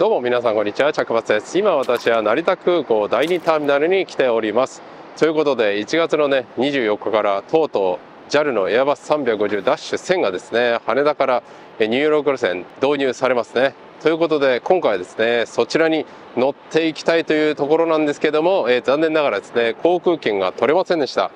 どうも皆さんこんにちは。着松です。今私は成田空港第2ターミナルに来ております。ということで1月のね24日からとうとう JAL のエアバス350ダッシュ1000がですね羽田からニューヨーク路線導入されますね。ということで今回はですねそちらに乗っていきたいというところなんですけども、えー、残念ながらですね航空券が取れませんでした。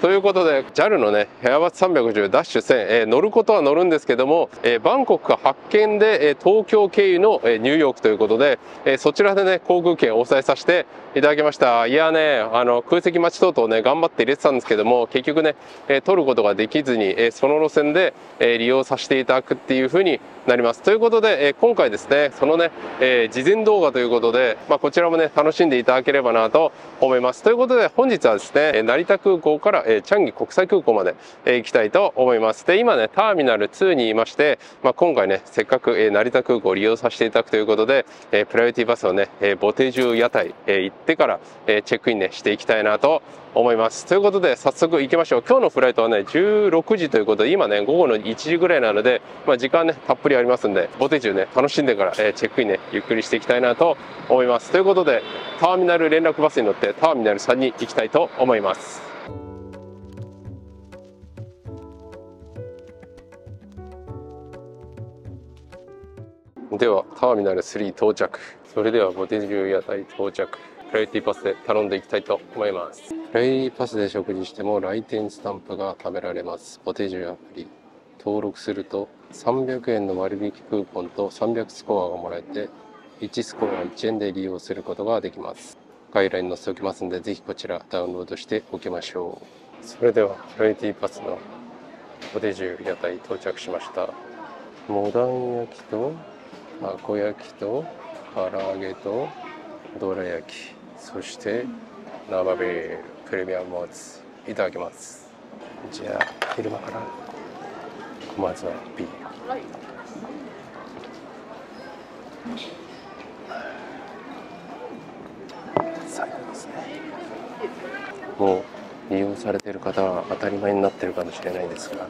ということで JAL のねヘアバス350ダッシュ1000、えー、乗ることは乗るんですけども、えー、バンコクか発見で、えー、東京経由の、えー、ニューヨークということで、えー、そちらでね航空券を抑えさせていただきました。いやねあの空席待ち等々ね頑張って入れてたんですけども結局ね、え、取ることができずに、え、その路線で、え、利用させていただくっていうふうになります。ということで、え、今回ですねそのね、え、事前動画ということで、まあ、こちらもね楽しんでいただければなと思います。ということで本日はですね成田空港から、え、チャンギ国際空港まで、え、行きたいと思います。で今ねターミナル2にいまして、まあ、今回ねせっかく、え、成田空港を利用させていただくということで、え、プライオリティバスをね、えー、ボテージュ屋台、え、行っててから、えー、チェックインねしていきたいなと思います。ということで早速行きましょう。今日のフライトはね16時ということで今ね午後の1時ぐらいなので、まあ、時間ねたっぷりありますんでボテージュね楽しんでから、えー、チェックインねゆっくりしていきたいなと思います。ということでターミナル連絡バスに乗ってターミナル3に行きたいと思います。ではターミナル3到着。それではボテジュ屋台到着。プライオリティパスで頼んでいきたいと思います。プライオリティパスで食事しても来店スタンプが食べられます。ボテジュアプリ登録すると300円の割引クーポンと300スコアがもらえて1スコア1円で利用することができます。概要欄に載せておきますのでぜひこちらダウンロードしておきましょう。それではプライティパスのボテジュ屋台到着しました。モダン焼きとたこ焼きと唐揚げとどら焼き。そして生ビールプレミアムモーツいただきます。じゃあ昼間からまずはビール。最高ですね。もう利用されている方は当たり前になってるかもしれないですが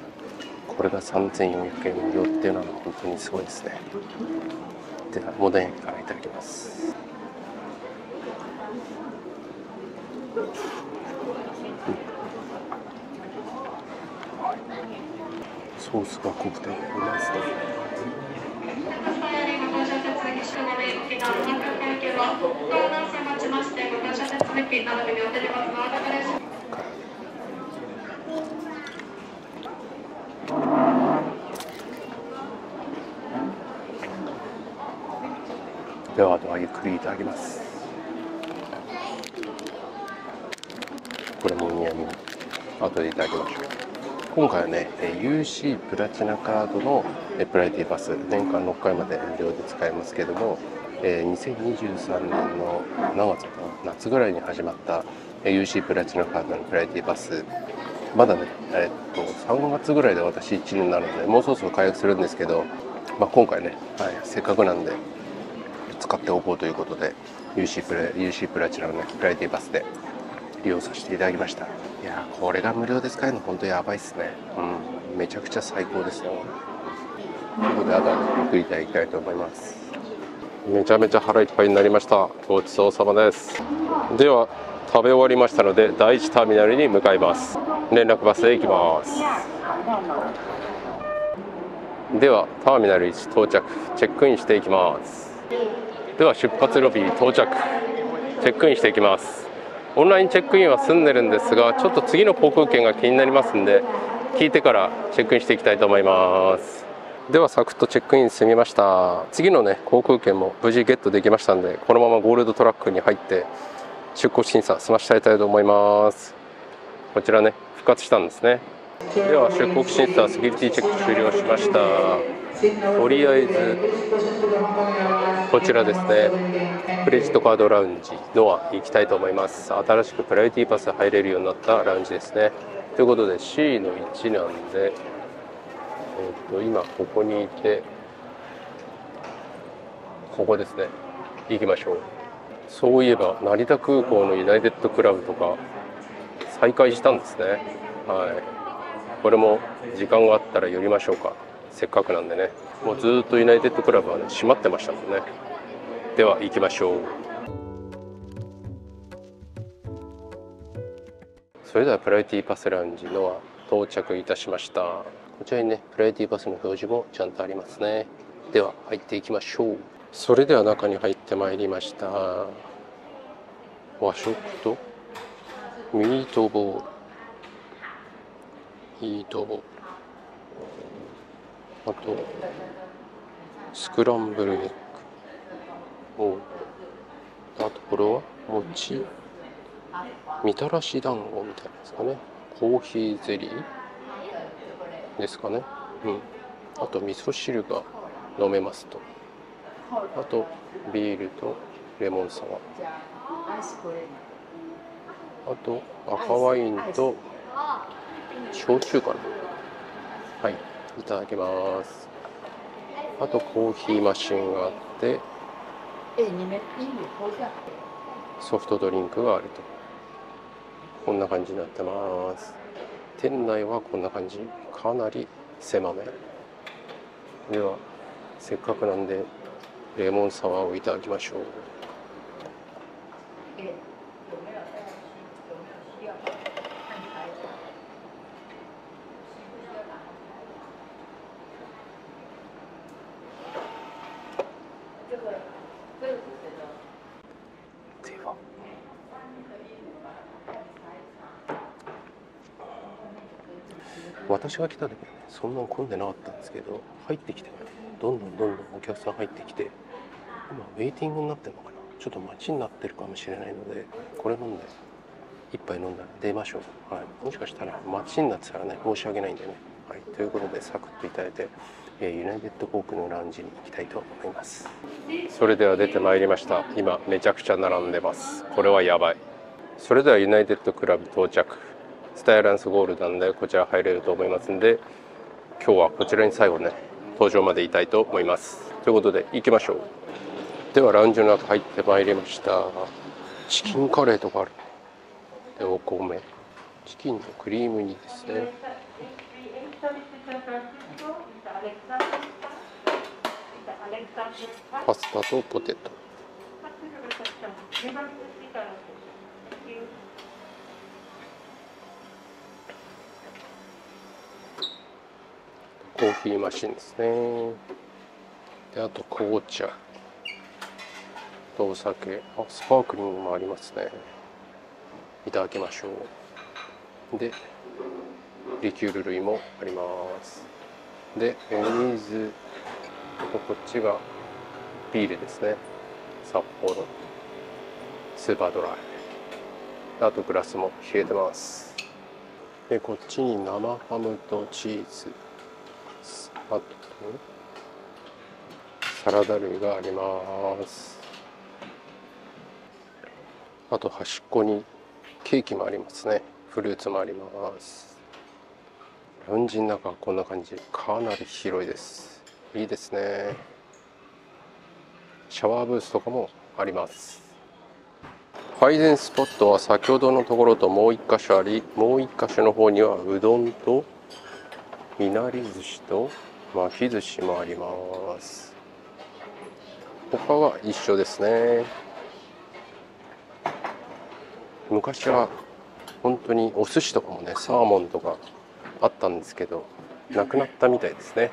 これが3400円無料っていうのは本当にすごいですね。ではモダン焼きからいただきます。ソースが濃くてうまいですね。ではあとはゆっくりいただきますこれもお土産後でいただきましょう。今回はね UC プラチナカードのプライティバス年間6回まで無料で使えますけども2023年の何月か夏ぐらいに始まった UC プラチナカードのプライティバス。まだね、えっと、3月ぐらいで私1年になるのでもうそろそろ解約するんですけど、まあ、今回ね、はい、せっかくなんで使っておこうということで UC プラ UC プラチナのねプライティバスで利用させていただきました。やこれが無料で使えるの本当やばいっすね。うん。めちゃくちゃ最高ですよ。ということであとはゆっくりいただきたいと思います。めちゃめちゃ腹いっぱいになりました。ごちそうさまです。では食べ終わりましたので第1ターミナルに向かいます。連絡バスで行きます。ではターミナル1到着。チェックインしていきます。では出発ロビー到着。チェックインしていきます。オンラインチェックインは済んでるんですがちょっと次の航空券が気になりますんで聞いてからチェックインしていきたいと思います。ではサクッとチェックイン済みました。次のね航空券も無事ゲットできましたんでこのままゴールドトラックに入って出国審査済ましたいと思います。こちらね復活したんですね。では出国審査セキュリティチェック終了しました。とりあえずこちらですね。クレジットカードラウンジノア行きたいと思います。新しくプライオリティパス入れるようになったラウンジですね。ということで C の1なんで、えー、と今ここにいてここですね。行きましょう。そういえば成田空港のユナイテッドクラブとか再開したんですね。はい。これも時間があったら寄りましょうか。せっかくなんでね。もうずっとユナイテッドクラブはね閉まってましたもんね。では行きましょう。それではプライティパスラウンジのは到着いたしました。こちらにねプライティパスの表示もちゃんとありますね。では入っていきましょう。それでは中に入ってまいりました。和食とミートボール。ミートボール。あとスクランブルエッグおあとこれは餅みたらし団子みたいなですかね。コーヒーゼリーですかね。うん。あと味噌汁が飲めますと。あとビールとレモンサワー。あと赤ワインと焼酎かな。はい。いただきます。あとコーヒーマシンがあってソフトドリンクがあると。こんな感じになってます。店内はこんな感じ。かなり狭め。ではせっかくなんでレモンサワーをいただきましょうでは私が来た時はねそんな混んでなかったんですけど入ってきてからどんどんどんどんお客さん入ってきて今ウェイティングになってるのかな？ちょっと待ちになってるかもしれないのでこれ飲んで一杯飲んだら出ましょう、はい、もしかしたら待ちになってたらね申し訳ないんでね、はい、ということでサクッといただいて、えーユナイテッド航空のラウンジに行きたいと思います。それでは出てまいりました。今めちゃくちゃ並んでます。これはやばい。それではユナイテッドクラブ到着。スタイランスゴールなんでこちら入れると思いますんで今日はこちらに最後ね登場までいたいと思います。ということで行きましょう。ではラウンジの中入ってまいりました。チキンカレーとかある。でお米。チキンのクリーム煮ですね。パスタとポテト。ーヒーマシンですね。であと紅茶。とお酒。あスパークリングもありますね。いただきましょう。でリキュール類もあります。で水とこっちがビールですね。札幌。スーパードライ。あとグラスも冷えてます。でこっちに生ハムとチーズ。あとサラダ類があります。あと端っこにケーキもありますね。フルーツもあります。ラウンジの中はこんな感じかなり広いです。いいですね。シャワーブースとかもあります。配膳スポットは先ほどのところともう一箇所ありもう一箇所の方にはうどんといなり寿司と巻き寿司もあります。他は一緒ですね。昔は本当にお寿司とかもねサーモンとかあったんですけどなくなったみたいですね。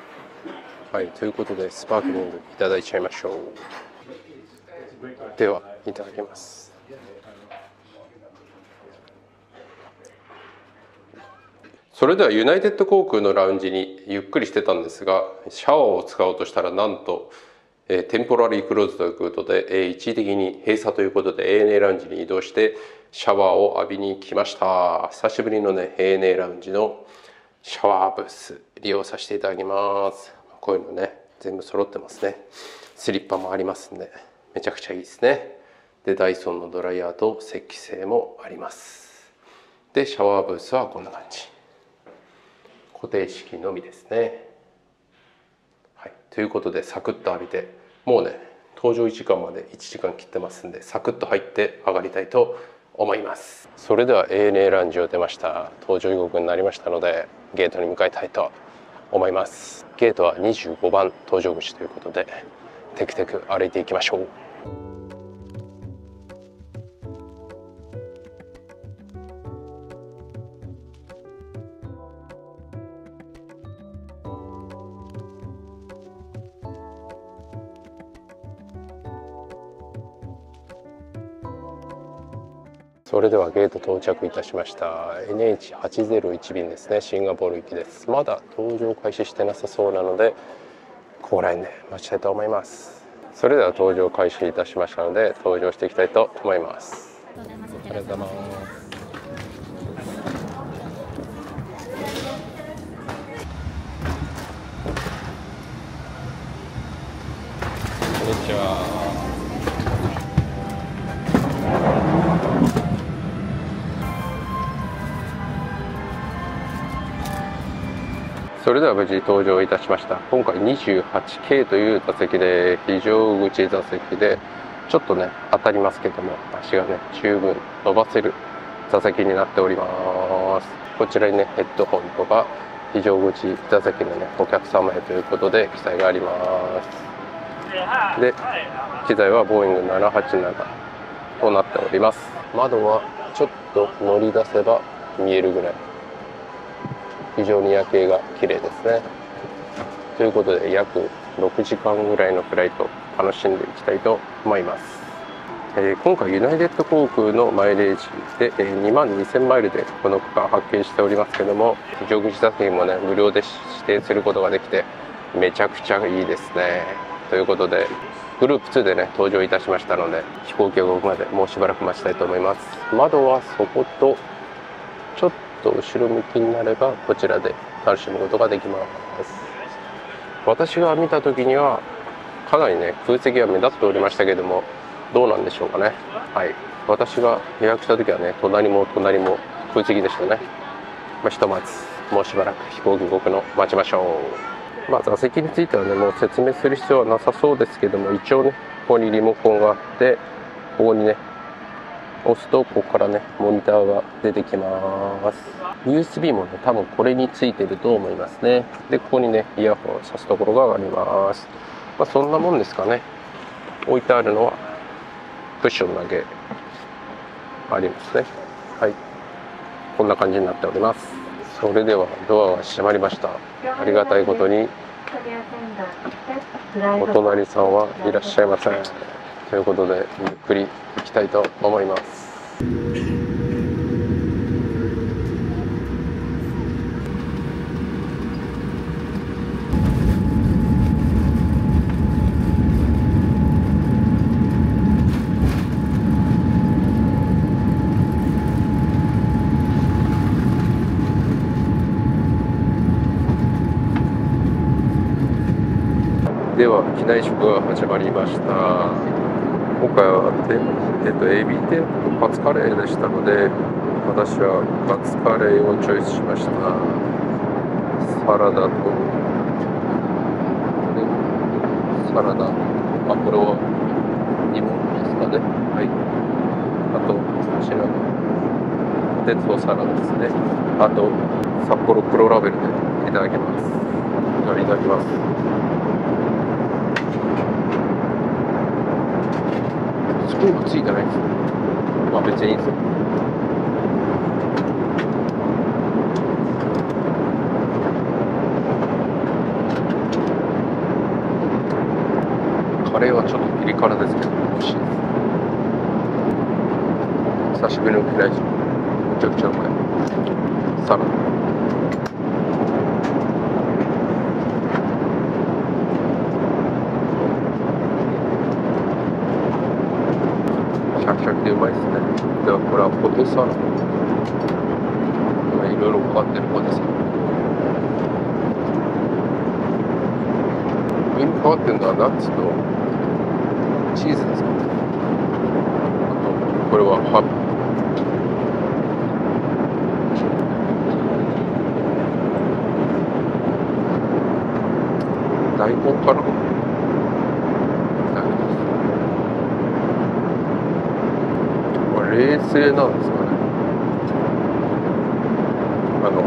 はいということでスパークリングいただいちゃいましょう。ではいただきます。それではユナイテッド航空のラウンジにゆっくりしてたんですがシャワーを使おうとしたらなんと、えーテンポラリークローズということで、えー一時的に閉鎖ということで ANA ラウンジに移動してシャワーを浴びに来ました。久しぶりのね ANA ラウンジのシャワーブース利用させていただきます。こういうのね全部揃ってますね。スリッパもありますんでめちゃくちゃいいですね。でダイソンのドライヤーと節気性もあります。でシャワーブースはこんな感じ。固定式のみですね。はい。ということでサクッと浴びてもうね登場時間まで1時間切ってますんでサクッと入って上がりたいと思います。それでは ANA ランジを出ました。搭乗時刻になりましたのでゲートに向かいたいと思います。ゲートは25番搭乗口ということでテクテク歩いていきましょう。それではゲート到着いたしました。NH801 便ですね。シンガポール行きです。まだ搭乗開始してなさそうなのでここら辺で待ちたいと思います。それでは搭乗開始いたしましたので搭乗していきたいと思います。ありがとうございます。こんにちは。それでは無事登場いたしました。今回 28K という座席で非常口座席でちょっとね当たりますけども足がね十分伸ばせる座席になっております。こちらにねヘッドホンとか非常口座席のねお客様へということで記載があります。で機材はボーイング787となっております。窓はちょっと乗り出せば見えるぐらい。非常に夜景が綺麗ですね。ということで約6時間ぐらいのフライト楽しんでいきたいと思います、えー、今回ユナイテッド航空のマイレージで、えー、2万2000マイルでこの区間発見しておりますけども非常口座席もね無料で指定することができてめちゃくちゃいいですね。ということでグループ2でね登場いたしましたので飛行機が動くまでもうしばらく待ちたいと思います。窓はそことちょっと後ろ向きになればこちらで楽しむことができます。私が見た時にはかなりね空席が目立っておりましたけどもどうなんでしょうかね。はい。私が予約した時はね隣も隣も空席でしたね。まあ、ひとまずもうしばらく飛行機動くの待ちましょう。まあ座席についてはねもう説明する必要はなさそうですけども一応ねここにリモコンがあってここにね押すとここからねモニターが出てきます。USB もね多分これについてると思いますね。でここにねイヤホンを挿すところがあります。まあ、そんなもんですかね。置いてあるのはクッションだけありますね。はい。こんな感じになっております。それではドアが閉まりました。ありがたいことにお隣さんはいらっしゃいません。ということでゆっくり行きたいと思います。では機内食が始まりました。今回はえっと、エビ天とカツカレーでしたので私はカツカレーをチョイスしました。サラダとサラダ。あこれは煮物ですかね。はい。あとこちらがポテトサラダですね。あと札幌黒ラベルでいただきます。いただきますスプーンがついてないんですよ。まあ別にいいんですよ。カレーはちょっとピリ辛ですけど美味しいです。久しぶりの嫌いですめちゃくちゃうまいサラダでうまいですねではこれはポテサラ。いろいろ変わってるポテサラ。上に変わってるのはナッツとチーズですか。あとこれはハム。大根かな？冷静なんですかね。あの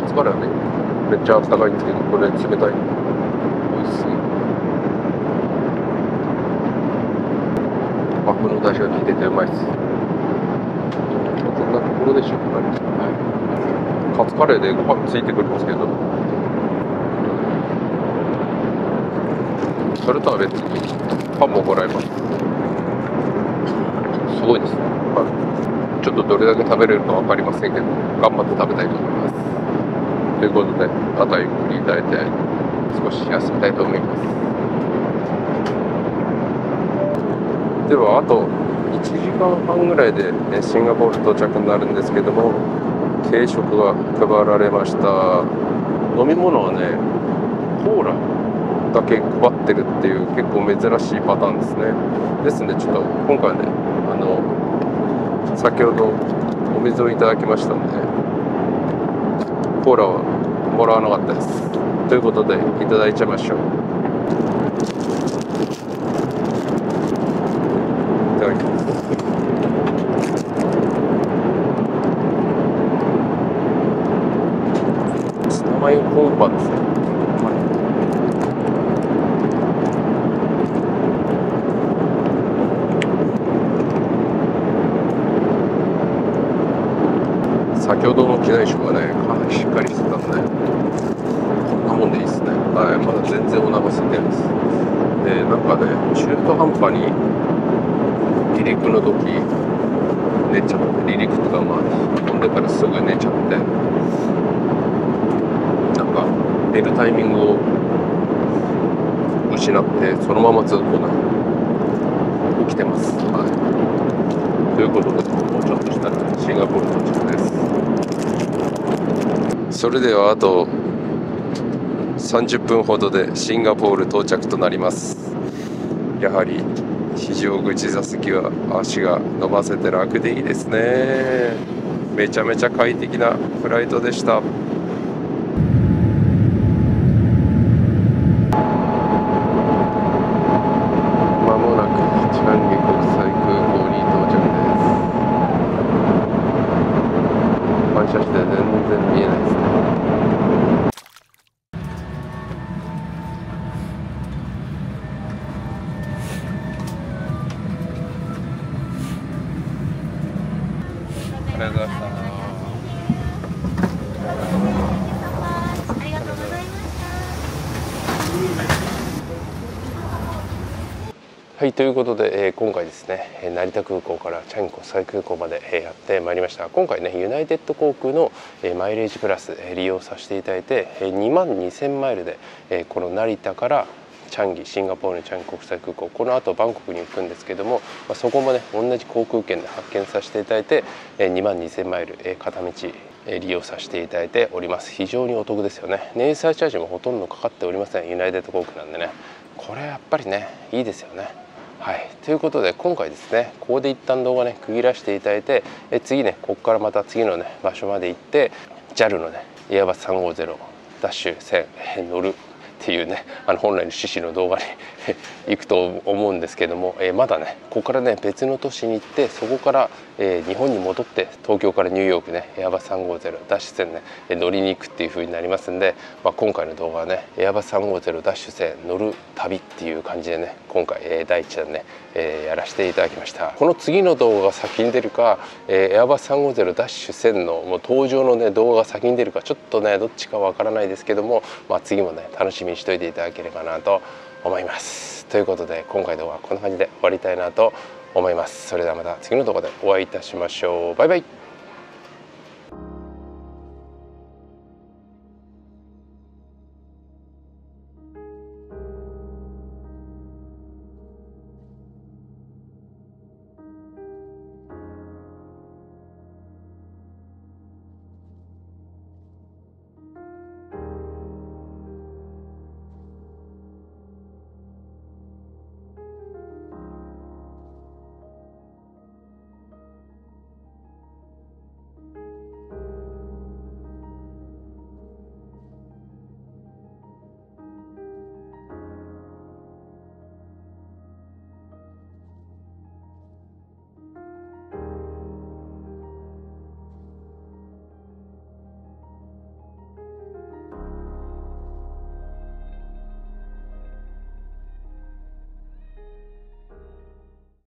カツカレーはねめっちゃあったかいんですけどこれ冷たい。美味しい。マグの出汁が効いててうまいです。こんなところでしょうかね、はい、カツカレーでご飯ついてくるんですけど。それとは別にパンももらえます。すごいですね、はい、ちょっとどれだけ食べれるか分かりませんけど頑張って食べたいと思います。ということであとはゆっくりいただいて少し休みたいと思います。ではあと1時間半ぐらいでシンガポール到着になるんですけども軽食が配られました。飲み物はねコーラ。だけ配ってるっていう結構珍しいパターンですね。ですんでちょっと今回ねあの先ほどお水をいただきましたんでコーラはもらわなかったです。ということでいただいちゃいましょう。いただきます。ツナマヨコンパですね。先ほどの機内食はねかなりしっかりしてたんでこんなもんでいいっすね。はいまだ全然お腹空いてるんです。でなんかね中途半端に離陸の時寝ちゃって離陸とかまあ飛んでからすぐ寝ちゃってなんか寝るタイミングを失ってそのままずっとね起きてます。はい。ということでもうちょっとしたらシンガポール到着です。それではあと30分ほどでシンガポール到着となります。やはり非常口座席は足が伸ばせて楽でいいですね。めちゃめちゃ快適なフライトでしたまもなくチャンギ国際空港に到着です反射して全然見えないですねありがとうございました。ありがとうございまはいということで、えー今回ですね成田空港からチャンギ国際空港まで、えーやってまいりました。今回ねユナイテッド航空の、えーマイレージプラス、えー利用させていただいて、えー2万2000マイルで、えーこの成田からチャンギシンガポールのチャンギ国際空港。この後バンコクに行くんですけども、まあ、そこもね同じ航空券で発券させていただいて、2万2000マイル、片道利用させていただいております。非常にお得ですよね。燃油サーチャージもほとんどかかっておりません。ユナイテッド航空なんでね。これやっぱりねいいですよね。はい、ということで今回ですねここで一旦動画ね区切らせていただいてえ次ねここからまた次のね場所まで行って JAL のねエアバス350ダッシュ1000乗るっていうねあの本来の趣旨の動画に 行くと思うんですけども、えまだねここからね別の都市に行ってそこから、えー日本に戻って東京からニューヨークねエアバス350ダッシュ1000ね乗りに行くっていう風になりますんで、まあ、今回の動画はねエアバス350ダッシュ1000乗る旅っていう感じでね今回、えー第一弾ね、えーやらせていただきました。この次の動画が先に出るか、えエアバス350ダッシュ線のもう登場のね動画が先に出るかちょっとねどっちかわからないですけども、まあ、次もね楽しみにしといていただければなと思います。ということで今回の動画はこんな感じで終わりたいなと思います思います。それではまた次の動画でお会いいたしましょう。バイバイ。